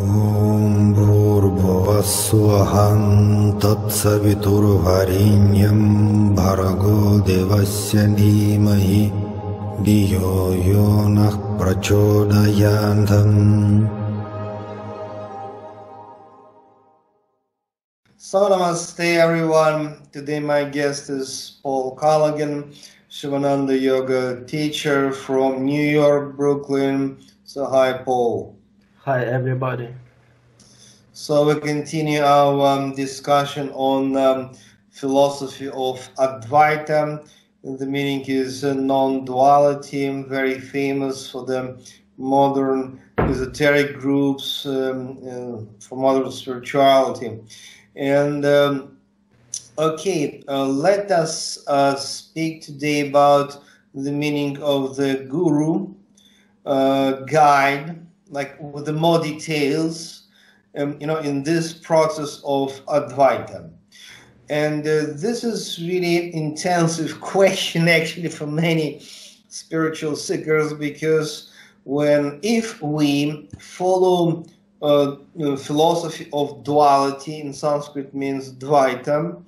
ॐ भर्गो देवस्य धीमहि धियो यो नः So namaste everyone. Today my guest is Paul Kalagin, Sivananda Yoga teacher from New York, Brooklyn. So hi Paul. Hi everybody. So we continue our um, discussion on um, philosophy of Advaita. The meaning is uh, non-duality, very famous for the modern esoteric groups, um, uh, for modern spirituality. And um, okay, uh, let us uh, speak today about the meaning of the guru uh, guide, like with the more details, um, you know, in this process of Advaita. And uh, this is really intensive question actually for many spiritual seekers because when if we follow uh, philosophy of duality in Sanskrit means Dvaita,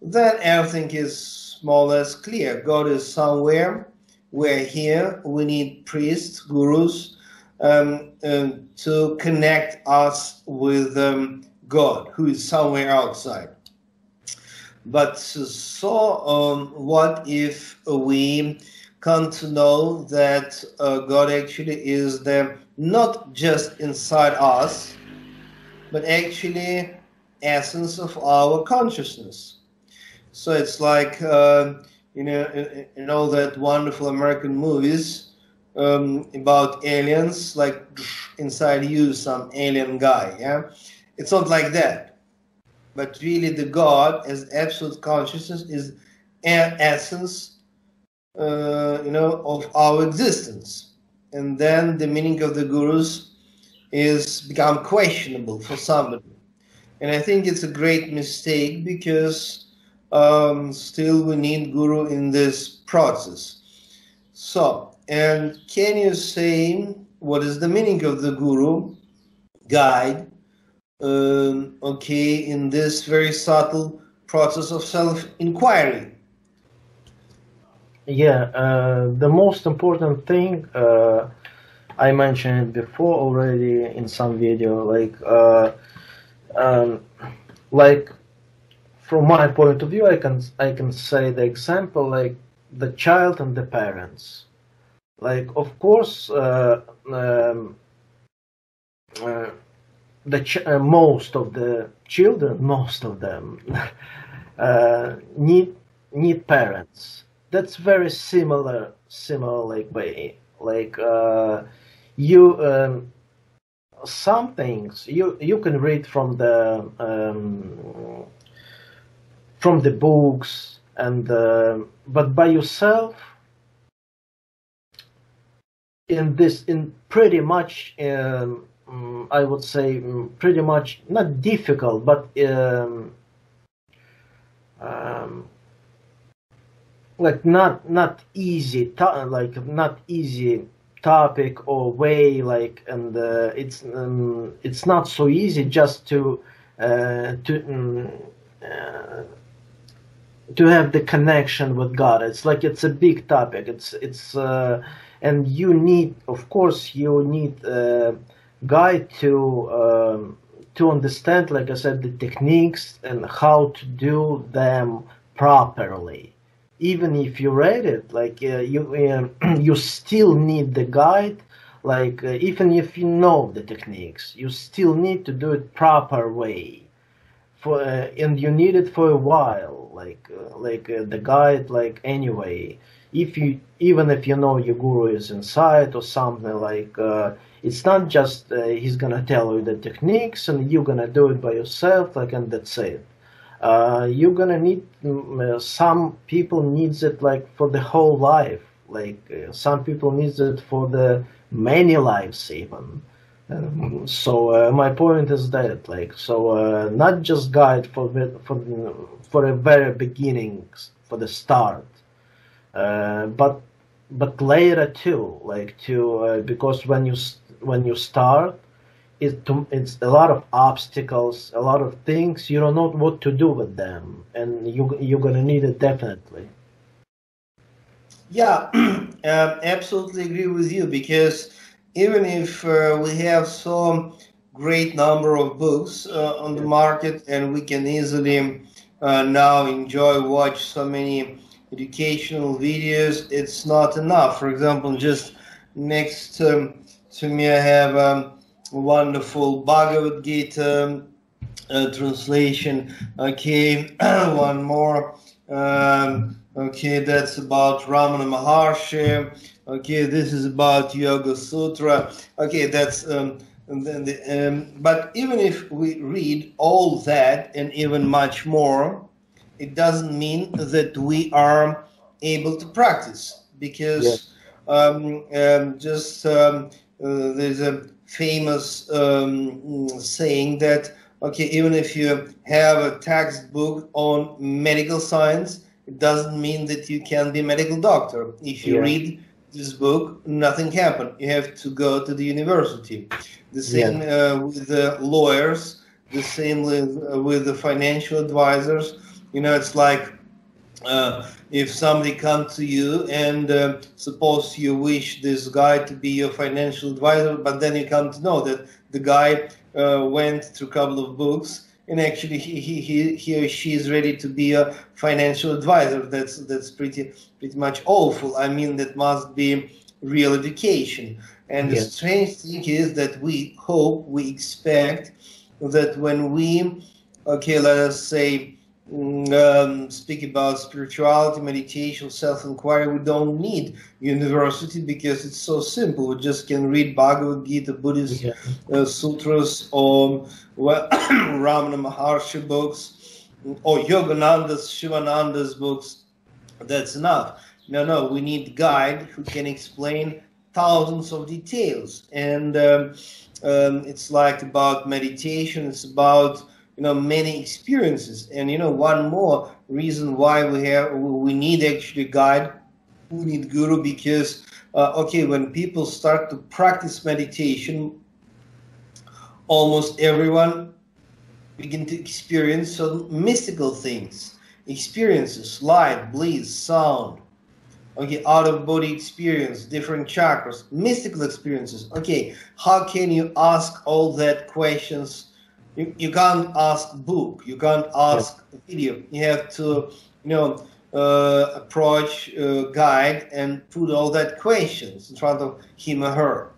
then everything is more or less clear. God is somewhere, we're here, we need priests, gurus, um, um, to connect us with um, God, who is somewhere outside. But so, um, what if we come to know that uh, God actually is the not just inside us, but actually essence of our consciousness. So it's like uh, you know in all that wonderful American movies um, about aliens, like inside you some alien guy. Yeah, it's not like that, but really the God as absolute consciousness is essence, uh, you know, of our existence and then the meaning of the gurus is become questionable for somebody. And I think it's a great mistake because um, still we need guru in this process. So, and can you say what is the meaning of the guru guide? Um, okay, in this very subtle process of self-inquiry. Yeah, uh, the most important thing uh, I mentioned before already in some video, like uh, um, like from my point of view, I can I can say the example like the child and the parents. Like of course, uh, um, uh, the ch- uh, most of the children, most of them need need parents. That's very similar similar like way like uh, you um, some things you you can read from the um, from the books and uh, but by yourself in this in pretty much um, I would say pretty much not difficult but um, um, like not not easy to- like not easy topic or way like and uh, it's um, it's not so easy just to uh, to um, uh, to have the connection with God. It's like it's a big topic. It's it's uh, and you need of course you need a guide to um, to understand like I said the techniques and how to do them properly even if you read it like uh, you uh, you still need the guide like uh, even if you know the techniques you still need to do it proper way for uh, and you need it for a while like uh, like uh, the guide like anyway if you even if you know your guru is inside or something like it's not just he's gonna tell you the techniques and you're gonna do it by yourself like and that's it. Uh, you're gonna need uh, some people needs it like for the whole life. Like uh, some people needs it for the many lives even um, so uh, my point is that like so uh, not just guide for for for a very beginning for the start uh, but but later too like to because when you when you start it, it's a lot of obstacles, a lot of things. You don't know what to do with them, and you you're gonna need it definitely. Yeah, um, absolutely agree with you because even if uh, we have some great number of books uh, on the market and we can easily uh, now enjoy watch so many educational videos it's not enough. For example just next um, to me i have um, a wonderful bhagavad gita uh, translation. Okay one more. Um, okay that's about ramana maharshi okay this is about yoga sutra. Okay that's um, the, um, but even if we read all that and even much more it doesn't mean that we are able to practice because um, um, just um, uh, there's a famous um, saying that okay even if you have a textbook on medical science it doesn't mean that you can be a medical doctor. If you Yeah. read this book nothing happened. You have to go to the university. The same uh, with the lawyers the same with, uh, with the financial advisors. You know it's like uh, if somebody comes to you and uh, suppose you wish this guy to be your financial advisor but then you come to know that the guy uh, went through a couple of books and actually he, he, he, he or she is ready to be a financial advisor. That's that's pretty pretty much awful. I mean that must be real education. And the strange thing is that we hope we expect that when we okay let us say um, speak about spirituality meditation self-inquiry. We don't need university because it's so simple. We just can read bhagavad gita buddhist Yeah. uh, sutras or well, ramana maharshi books or yogananda's sivananda's books. That's enough. No no we need guide who can explain thousands of details. And um, um, it's like about meditation. It's about you know many experiences. And you know one more reason why we have we need actually guide we need guru because uh, okay when people start to practice meditation almost everyone begin to experience some mystical things. Experiences light bliss sound. Okay out of body experience different chakras mystical experiences. Okay how can you ask all that questions you, you can't ask book. You can't ask video. You have to you know uh, approach uh, guide and put all that questions in front of him or her.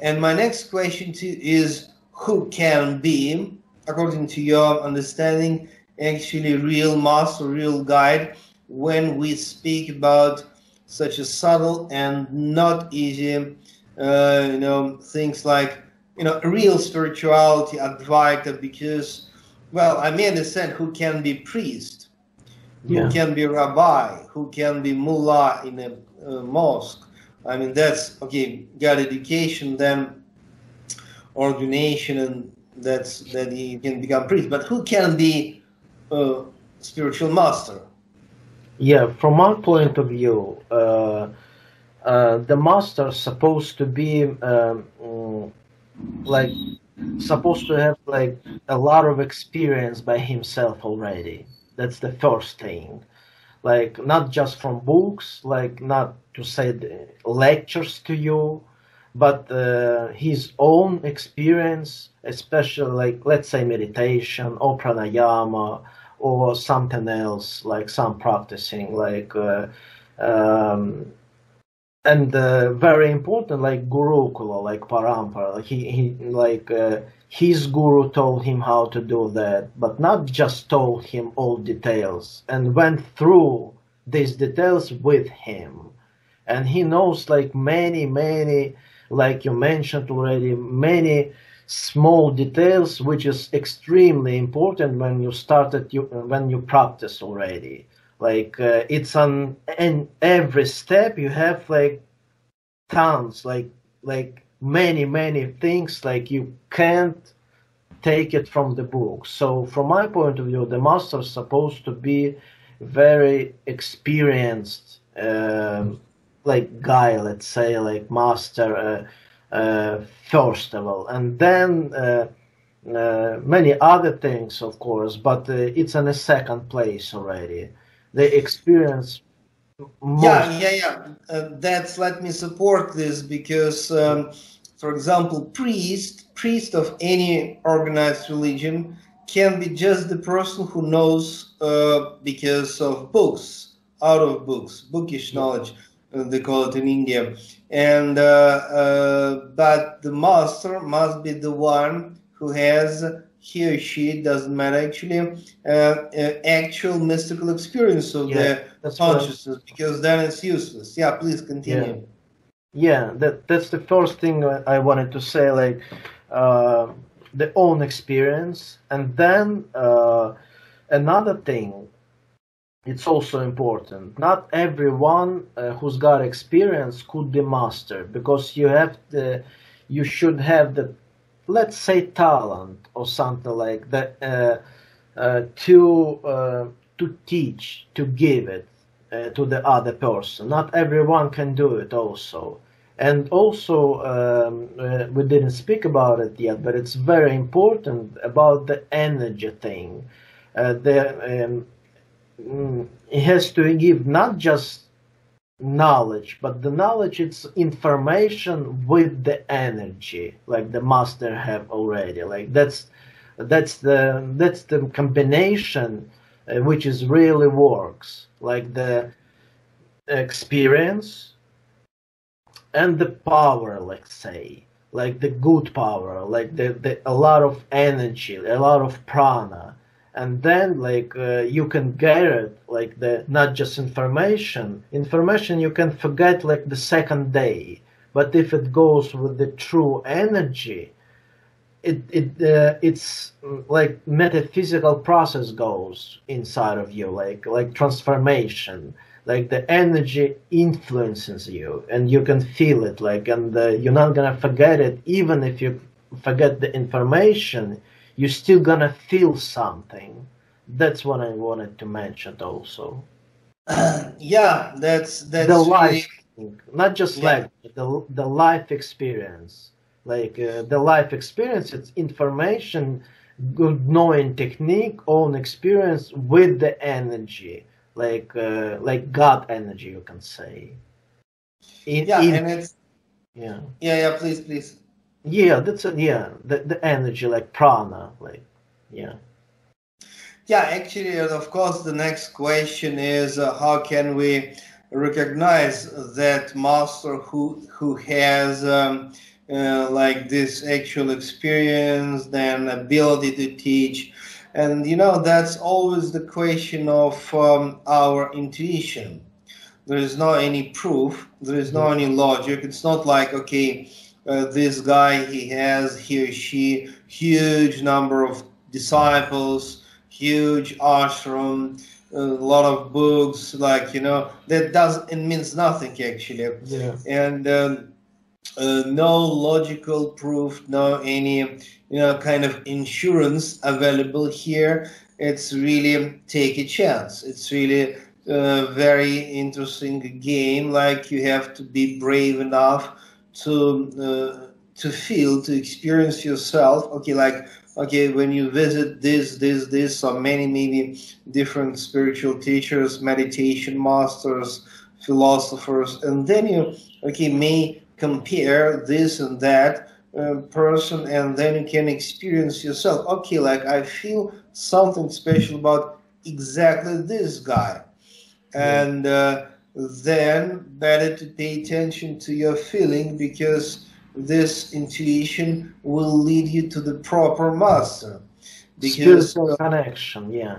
And my next question to you is who can be according to your understanding actually real master real guide when we speak about such a subtle and not easy, uh, you know, things like, you know, real spirituality, Advaita, because, well, I may understand who can be priest, who Yeah. can be rabbi, who can be mullah in a uh, mosque. I mean, that's, okay, got education, then ordination, and that's, that he can become priest. But who can be a spiritual master? Yeah, from our point of view, uh, uh, the master is supposed to be um, like supposed to have like a lot of experience by himself already. That's the first thing. Like not just from books, like not to say lectures to you, but uh, his own experience, especially like let's say meditation or pranayama or something else like some practicing like uh, um, and uh, very important like gurukula like parampara like he, he like uh, his guru told him how to do that but not just told him all details and went through these details with him. And he knows like many many like you mentioned already many small details which is extremely important when you started you when you practice already like uh, it's on in every step you have like tons like like many many things like you can't take it from the book so from my point of view the master is supposed to be very experienced um, like guy let's say like master uh, uh, first of all, and then uh, uh, many other things, of course, but uh, it's in a second place already. The experience. Most... Yeah, yeah, yeah. Uh, that's let me support this because, um, for example, priest, priest of any organized religion can be just the person who knows uh, because of books, out of books, bookish knowledge, uh, they call it in India. And but the master must be the one who has he or she doesn't matter actually uh, uh, actual mystical experience of yeah, the consciousness right. because then it's useless yeah please continue yeah. yeah, that that's the first thing i wanted to say like uh, the own experience and then uh, another thing it's also important not everyone uh, who's got experience could be master because you have the you should have the let's say talent or something like that uh, uh, to uh, to teach to give it to the other person. Not everyone can do it also. And also um, uh, we didn't speak about it yet but it's very important about the energy thing. Uh, the um, mm, it has to give not just knowledge but the knowledge it's information with the energy like the master have already. Like that's that's the that's the combination uh, which is really works. Like the experience and the power let's say. Like the good power like the, the a lot of energy a lot of prana and then like uh, you can get it like the not just information. Information you can forget like the second day. But if it goes with the true energy it it uh, it's like metaphysical process goes inside of you like like transformation. Like the energy influences you and you can feel it like and uh, you're not gonna forget it even if you forget the information you're still gonna feel something. That's what I wanted to mention also. Uh, yeah, that's that's the life, really... not just yeah. like the the life experience. Like uh, the life experience, it's information, good knowing technique, own experience with the energy, like uh, like God energy, you can say. In, yeah, in, and it's yeah, yeah, yeah. Please, please. Yeah, that's a, yeah, the the energy like prana, like yeah. Yeah, actually, of course, the next question is uh, how can we recognize that master who who has um, uh, like this actual experience, and ability to teach, and you know that's always the question of um, our intuition. There is no any proof. There is no any logic. It's not like okay uh, this guy he has he or she huge number of disciples huge ashram a lot of books like you know that does it means nothing actually. Yeah. and um, uh, no logical proof no any you know kind of insurance available here. It's really take a chance. It's really a very interesting game like you have to be brave enough to uh, to feel to experience yourself. Okay like okay when you visit this this this or many many different spiritual teachers meditation masters philosophers and then you okay may compare this and that uh, person and then you can experience yourself. Okay like i feel something special about exactly this guy. And uh, then better to pay attention to your feeling because this intuition will lead you to the proper master. Because spiritual connection, yeah.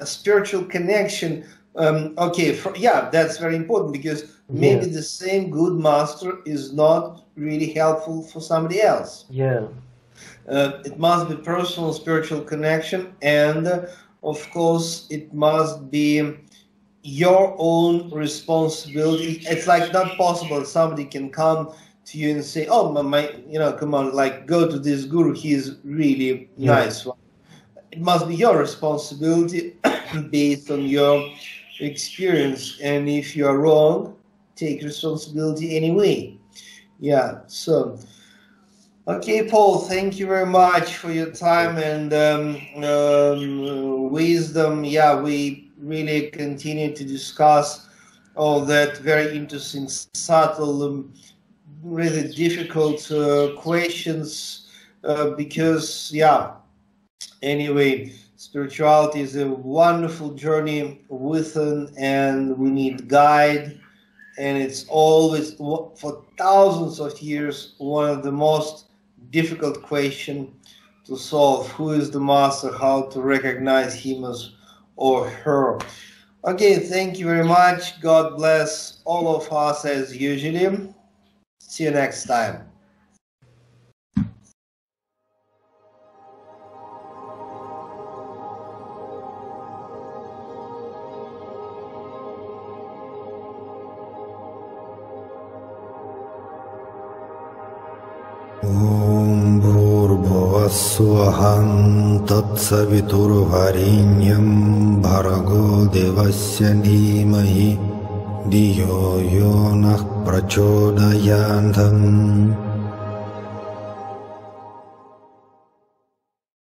A spiritual connection. Um, okay, for, yeah, that's very important because maybe yeah. the same good master is not really helpful for somebody else. Yeah. Uh, it must be personal spiritual connection, and uh, of course, it must be your own responsibility. It's like not possible somebody can come to you and say, "Oh, my, my you know, come on, like go to this guru. He's really yeah. nice." It must be your responsibility based on your experience, and if you are wrong, take responsibility anyway. Yeah. So, Okay, Paul, thank you very much for your time and um, um, wisdom. Yeah, we really continue to discuss all that very interesting, subtle, um, really difficult uh, questions uh, because, yeah, anyway, spirituality is a wonderful journey within and we need guide and it's always for thousands of years one of the most difficult question to solve. Who is the master? How to recognize him as or her? Okay, thank you very much. God bless all of us as usually. See you next time. स्वहं तत्सवितुर्वरेण्यं भर्गो देवस्य धीमहि धियो यो नः प्रचोदयान्तम्